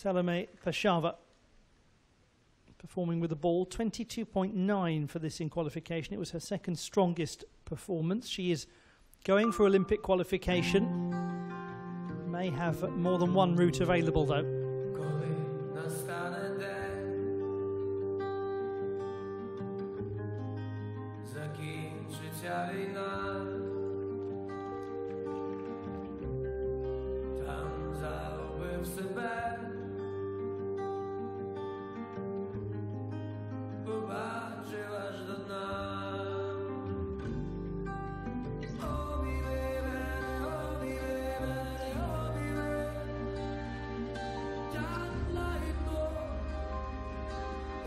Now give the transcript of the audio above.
Salome Pazhava performing with the ball. 22.9 for this in qualification. It was her second strongest performance. She is going for Olympic qualification. May have more than one route available though.